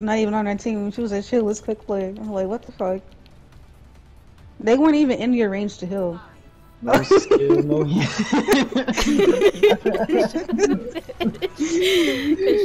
not even on our team. She was like, shit, let's quick play. I'm like, what the fuck? They weren't even in your range to heal. No skill, no.